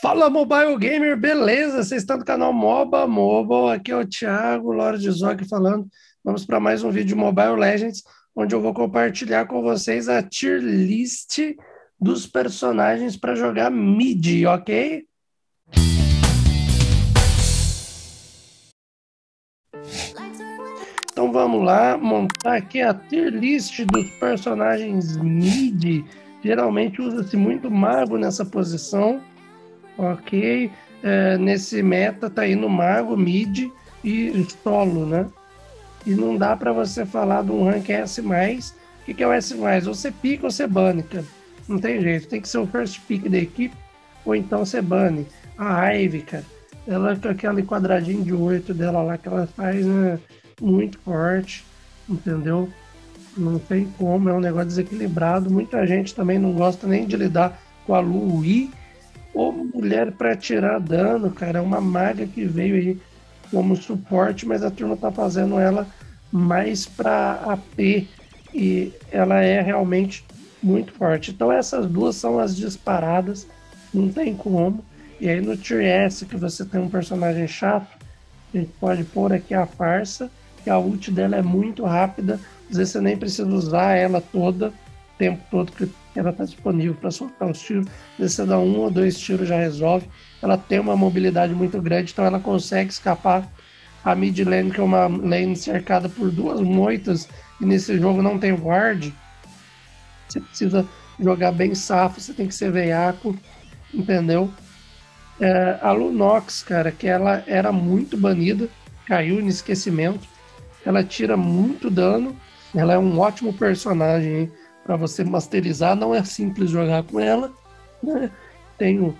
Fala Mobile Gamer, beleza? Vocês estão no canal Moba Mobile, aqui é o Thiago Lorde Zog falando. Vamos para mais um vídeo Mobile Legends, onde eu vou compartilhar com vocês a tier list dos personagens para jogar mid, ok? Então vamos lá, montar aqui a tier list dos personagens mid. Geralmente usa-se muito mago nessa posição ok? É, nesse meta tá indo mago, mid e solo, né? E não dá para você falar de um rank S+. O que, que é o S+? Ou você pica ou você bane, cara. Não tem jeito, tem que ser o first pick da equipe ou então você bane. A Ivy, cara, ela com aquele quadradinho de 8 dela lá que ela faz, né? Muito forte, entendeu? Não tem como, é um negócio desequilibrado. Muita gente também não gosta nem de lidar com a Lu Yi, ou mulher para tirar dano, cara. É uma maga que veio aí como suporte, mas a turma tá fazendo ela mais para AP e ela é realmente muito forte. Então essas duas são as disparadas, não tem como. E aí no Tier S, que você tem um personagem chato, a gente pode pôr aqui a farsa, que a ult dela é muito rápida, às vezes você nem precisa usar ela toda, o tempo todo que ela está disponível para soltar os tiros. Você dá um ou dois tiros já resolve. Ela tem uma mobilidade muito grande, então ela consegue escapar. A mid lane, que é uma lane cercada por duas moitas, e nesse jogo não tem ward, você precisa jogar bem safo, você tem que ser veiaco, entendeu? É, a Lunox, cara, que ela era muito banida, caiu no esquecimento. Ela tira muito dano, ela é um ótimo personagem. Hein? Para você masterizar. Não é simples jogar com ela. Né? Tem o,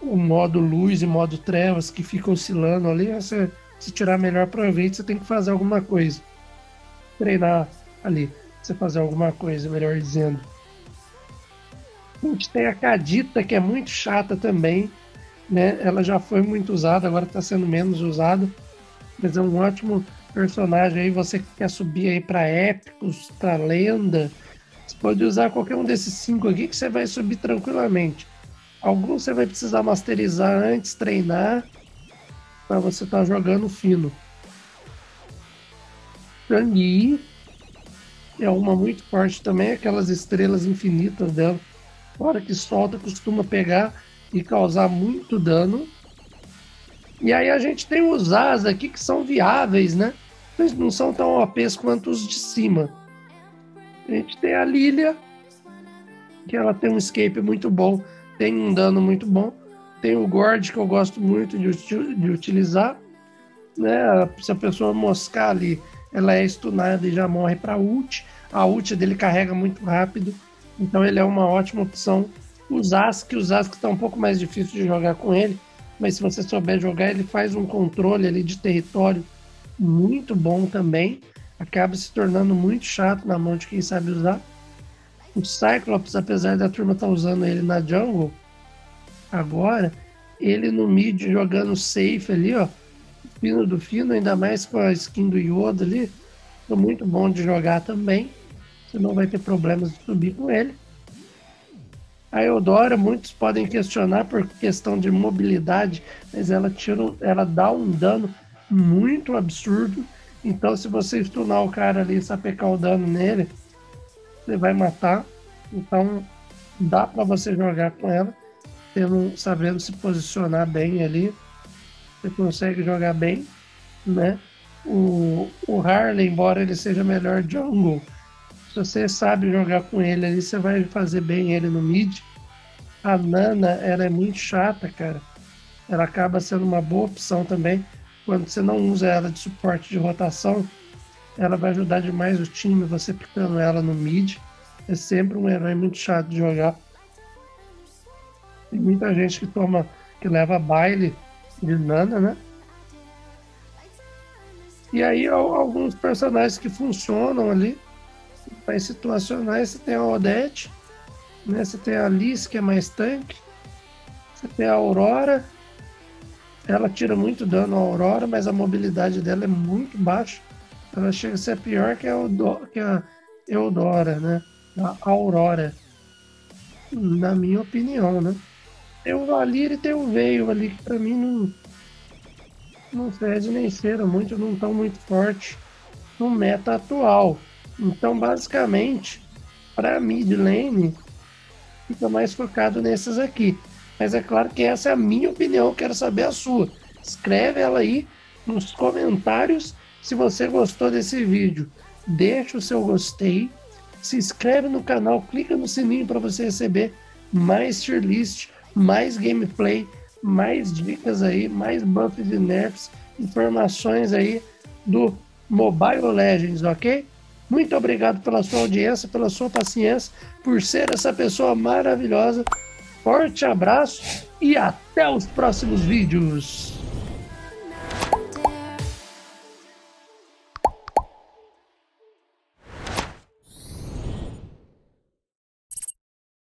o, modo luz e modo trevas que fica oscilando ali. Você, se tirar melhor proveito, você tem que fazer alguma coisa. Treinar ali. Você fazer alguma coisa, melhor dizendo. A gente tem a Cadita, que é muito chata também. Né? Ela já foi muito usada, agora está sendo menos usada. Mas é um ótimo personagem aí. Você que quer subir aí para épicos, para lenda você pode usar qualquer um desses cinco aqui que você vai subir tranquilamente. Alguns você vai precisar masterizar antes, treinar, para você estar tá jogando fino. Shang é uma muito forte também, aquelas estrelas infinitas dela. Hora que solta, costuma pegar e causar muito dano. E aí a gente tem os As aqui que são viáveis, né? Mas não são tão OPs quanto os de cima. A gente tem a Lilia, que ela tem um escape muito bom, tem um dano muito bom. Tem o Gord, que eu gosto muito de, de utilizar. Né? Se a pessoa moscar ali, ela é stunada e já morre para ult. A ult dele carrega muito rápido, então ele é uma ótima opção. O Zask, o Zask está um pouco mais difícil de jogar com ele, mas se você souber jogar, ele faz um controle ali de território muito bom também acaba se tornando muito chato na mão de quem sabe usar. O Cyclops, apesar da turma estar tá usando ele na jungle, agora, ele no mid jogando safe ali, ó, fino do fino, ainda mais com a skin do Yoda ali, é muito bom de jogar também. Você não vai ter problemas de subir com ele. A Eudora, muitos podem questionar por questão de mobilidade, mas ela tira, ela dá um dano muito absurdo então, se você stunar o cara ali e sapecar o dano nele, você vai matar. Então, dá para você jogar com ela, tendo, sabendo se posicionar bem ali. Você consegue jogar bem, né? O, o Harley, embora ele seja melhor jungle, se você sabe jogar com ele ali, você vai fazer bem ele no mid. A Nana, ela é muito chata, cara. Ela acaba sendo uma boa opção também quando você não usa ela de suporte de rotação, ela vai ajudar demais o time, você picando ela no mid. É sempre um herói muito chato de jogar. Tem muita gente que toma, que leva baile de Nana, né? E aí alguns personagens que funcionam ali, mais situacionais, você tem a Odette, né? Você tem a Alice, que é mais tanque. Você tem a Aurora, ela tira muito dano à Aurora, mas a mobilidade dela é muito baixa. Ela chega a ser pior que a, Eudora, que a Eudora, né? A Aurora. Na minha opinião, né? Tem o Valir e tem o Veio ali, que pra mim não. Não fede nem cheira muito, não tão muito forte no meta atual. Então, basicamente, para mid lane, fica mais focado nesses aqui. Mas é claro que essa é a minha opinião, quero saber a sua. Escreve ela aí nos comentários se você gostou desse vídeo. Deixa o seu gostei, se inscreve no canal, clica no sininho para você receber mais tier list, mais gameplay, mais dicas aí, mais buffs e nerfs, informações aí do Mobile Legends, ok? Muito obrigado pela sua audiência, pela sua paciência, por ser essa pessoa maravilhosa. Forte abraço e até os próximos vídeos.